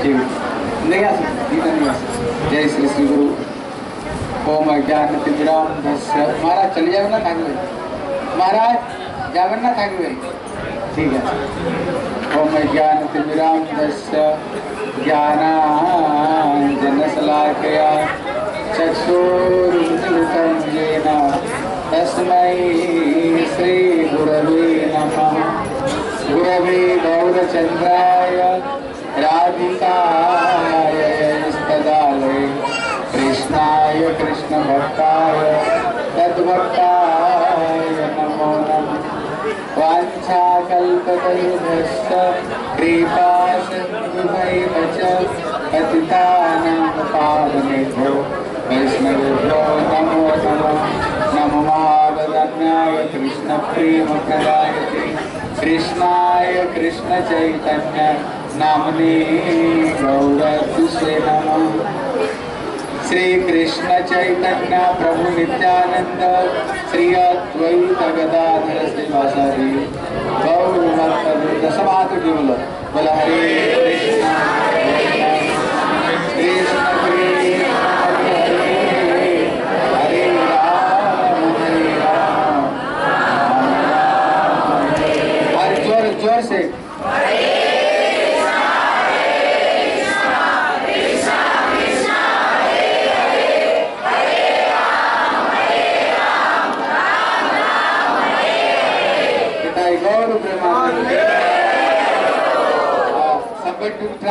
आ सकते जय श्री श्री गुरु। ओम अज्ञान धस्य महाराज चले जाओ ना खागे महाराज जाओ ना खागे ठीक है ओम अज्ञान तिमिराम धस्य ज्ञानाञ्जनशलाकया चक्षुरुन्मिलितं येन तस्मै श्रीगुरवे नमः गुरवे गौरचन्द्राय राधिकाय स्तदालये कृष्णाय कृष्णभक्ताय तद्भक्ताय नमो नमः। वाञ्छाकल्पतरुभ्यश्च कृपासिन्धुभैव च पतितानां पावनेभ्यो वैष्णवेभ्यो नमो नमः। नमो महावदन्याय कृष्णप्रेमप्रदायते। कृष्णाय कृष्णचैतन्य। नाम्ने गौरतिषे नमः श्री कृष्ण चैतन्य प्रभु नित्यानंद श्री अद्वैत गदाधर श्रीवासादि।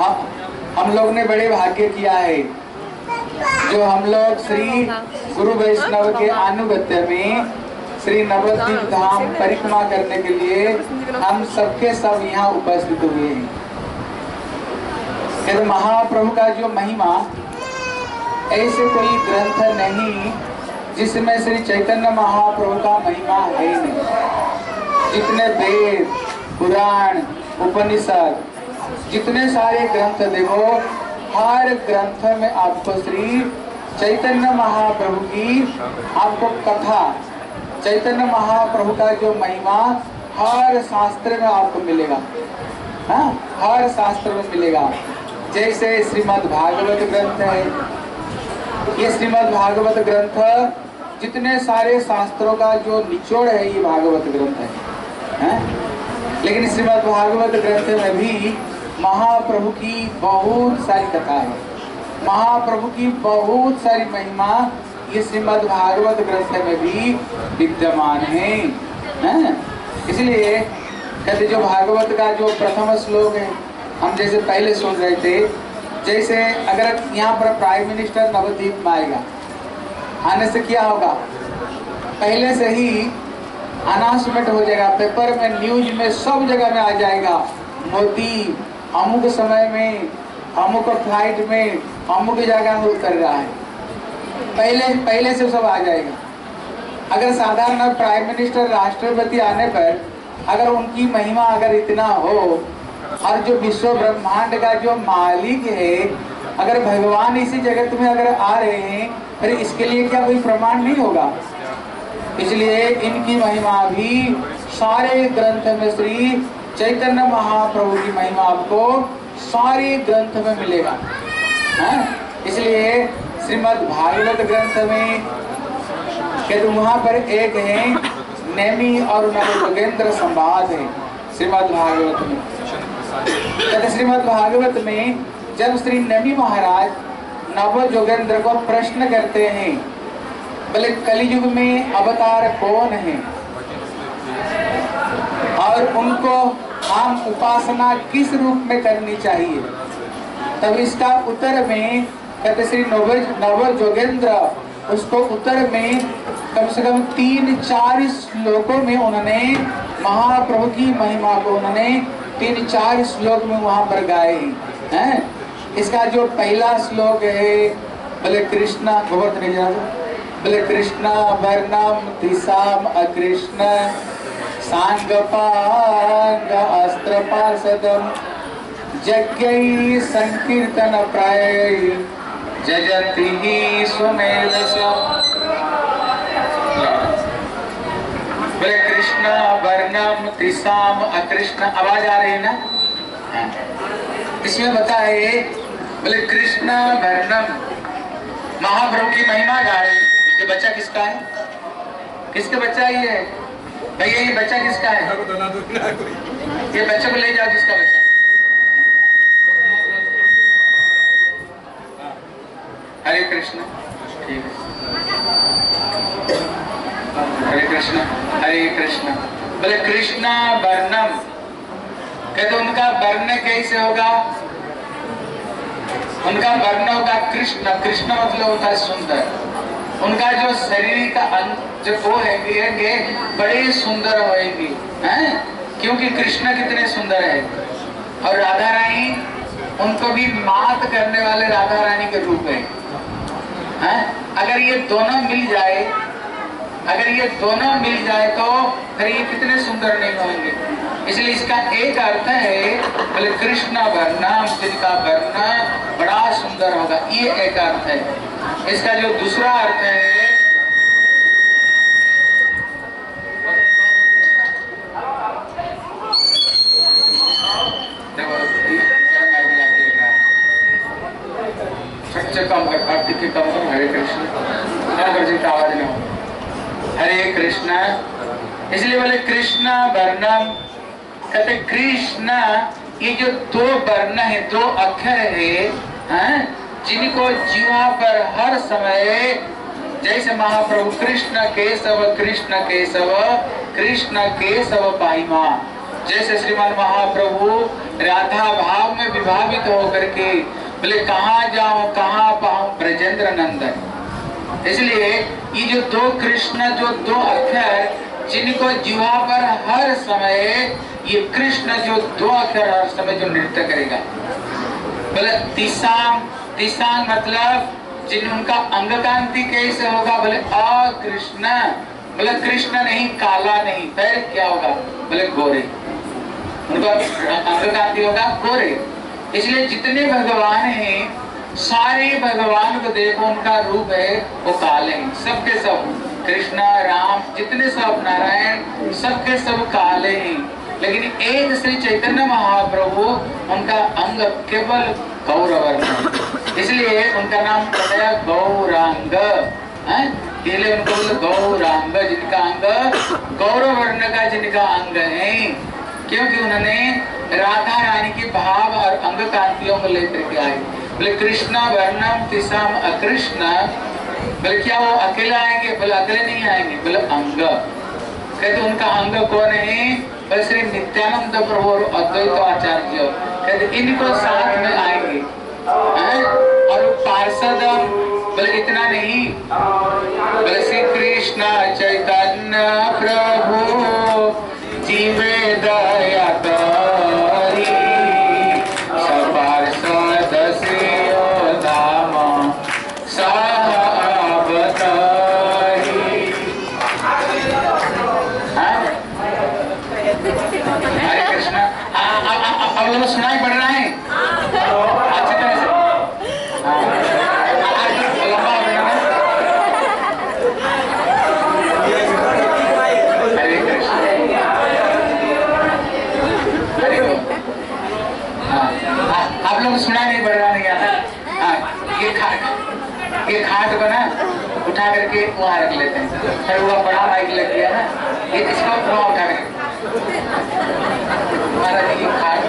हम हम लोग ने बड़े भाग्य किया है। जो हम लोग श्री गुरु वैष्णव के अनुगत्य में श्री नवद्वीप धाम परिक्रमा करने के लिए हम सबके सब यहाँ उपस्थित हुए हैं। फिर महाप्रभु का जो महिमा, ऐसे कोई ग्रंथ नहीं जिसमें श्री चैतन्य महाप्रभु का महिमा है नहीं। जितने वेद, पुराण, उपनिषद जितने सारे ग्रंथ देखो, हर ग्रंथ में आपको श्री चैतन्य महाप्रभु की आपको कथा, चैतन्य महाप्रभु का जो महिमा, हर शास्त्र में आपको मिलेगा हाँ हर शास्त्र में मिलेगा जैसे श्रीमद् भागवत ग्रंथ है, ये श्रीमद् भागवत ग्रंथ, जितने सारे शास्त्रों का जो निचोड़ है, ये भागवत ग्रंथ है हैं? लेकिन श्रीमद् भागवत ग्रंथ में भी महाप्रभु की बहुत सारी कथा है महाप्रभु की बहुत सारी महिमा ये श्रीमद् भागवत ग्रंथ में भी विद्यमान है? इसलिए कहते जो भागवत का जो प्रथम श्लोक है, हम जैसे पहले सुन रहे थे, जैसे अगर यहाँ पर प्राइम मिनिस्टर नवद्वीप में आएगा आने से क्या होगा, पहले से ही अनाउंसमेंट हो जाएगा पेपर में न्यूज़ में सब जगह में आ जाएगा, मोदी अमुक समय में, अमुक फ़्लाइट में, अमुक जगह में उतर रहा है। पहले पहले से सब आ जाएगा। अगर साधारण प्राइम मिनिस्टर राष्ट्रपति आने पर अगर उनकी महिमा अगर इतना हो, और जो विश्व ब्रह्मांड का जो मालिक है, अगर भगवान इसी जगत में अगर आ रहे हैं, फिर इसके लिए क्या कोई प्रमाण नहीं होगा? इसलिए इनकी महिमा भी सारे ग्रंथ में श्री चैतन्य महाप्रभु की महिमा आपको सारे ग्रंथ में मिलेगा। हैं? इसलिए श्रीमद् भागवत ग्रंथ में कहते वहाँ पर एक है, नेमी और नवयोगेंद्र संवाद है श्रीमद् भागवत में। कहते श्रीमद् भागवत में जब श्री नमी महाराज नव जोगेंद्र को प्रश्न करते हैं, बोले, कलयुग में अवतार कौन है? और उनको हम उपासना किस रूप में करनी चाहिए? तब इसका उत्तर में कहते श्री नव नव जोगेंद्र, उसको उत्तर में कम से कम तीन, चार श्लोकों में उन्होंने, महाप्रभु की महिमा को उन्होंने तीन, चार श्लोक में वहाँ पर गाए हैं इसका जो पहला श्लोक है, बोले कृष्णा, गोवर्धन बोले कृष्णा वर्णम दिशाम अकृष्ण। सांगपांग अस्त्र पार्षदम यज्ञ संकीर्तन प्राय जजति ही बोले, कृष्ण वर्णम त्रिसाम, अकृष्ण, आवाज़ आ रही है ना? हाँ। इसमें बता है बोले, कृष्ण वर्णम महाप्रभु की महिमा गा रहे ये बच्चा किसका है? किसके बच्चा ये? है भैया ये बच्चा किसका है? ये बच्चे को ले जाओ जिसका बच्चा। हरे कृष्ण। ठीक है। हरे कृष्ण। हरे कृष्ण। बोले कृष्णा वर्णम। कहते उनका वर्ण कैसे होगा? उनका वर्ण होगा कृष्ण। कृष्ण मतलब होता है सुंदर। उनका जो शरीर का जो वो है बड़े सुंदर होएगी, हैं? क्योंकि कृष्ण कितने सुंदर है। और राधा रानी, उनको भी मात करने वाले राधा रानी के रूप है। हैं? अगर ये दोनों मिल जाए, अगर ये दोनों मिल जाए तो फिर ये कितने सुंदर नहीं होंगे। इसलिए इसका एक अर्थ है, बोले, कृष्ण वर्ण जिनका वर्ण बड़ा सुंदर होगा। ये एक अर्थ है। इसका जो दूसरा अर्थ है कम कम हरे कृष्ण। हरे कृष्ण, इसलिए बोले कृष्ण वर्णम, कहते कृष्ण, ये जो दो वर्ण है, दो अक्षर है, हैं? जिनको जीवा पर हर समय, जैसे महाप्रभु कृष्ण केशव कृष्ण केशव कृष्ण केशव पाइमा जैसे श्रीमान महाप्रभु राधा भाव में विभावित होकर के बोले, कहा जाऊँ कहा पाऊँ ब्रजेंद्र नंदन? इसलिए ये जो दो कृष्ण, जो दो अक्षर, जिनको जीवा पर हर समय, ये कृष्ण जो दो अक्षर हर समय जो नृत्य करेगा। बोले दिशांग दिशांग मतलब जिन उनका अंग कांति कैसे होगा, बोले अकृष्ण बोले, कृष्ण नहीं, काला नहीं, फिर क्या होगा? बोले, गोरे। उनका अंग कांति होगा, गोरे। इसलिए जितने भगवान हैं, सारे भगवान को देखो, उनका रूप है, वो काले हैं। सबके सब, कृष्णा, राम, जितने सब नारायण, सबके सब काले हैं। लेकिन एक श्री चैतन्य महाप्रभु, उनका अंग केवल गौरव इसलिए उनका नाम बताया गौरांग। पहले उनको बोले गौरांग, जिनका अंग गौरव वर्ण का जिनका अंग है। क्योंकि उन्होंने राधा रानी के भाव और अंग कांतियों को लेकर के आए। बोले, कृष्णा वर्णम तिसम अकृष्ण। बोले, क्या वो अकेले आएँगे? बोले, अकेले नहीं आएँगे। बोले, अंग। कहते उनका अंग कौन है? बोले, श्री नित्यानंद प्रभु और अद्वैत आचार्य। कहते इनको साथ में आएँगे। है? और बल इतना नहीं। बल श्री कृष्ण चैतन्य प्रभु। ये खाट बना उठा करके वहाँ रख लेते हैं। सर हुआ बड़ा बाइक लग गया ना ये इसको थोड़ा उठा करके। हमारा ये खाट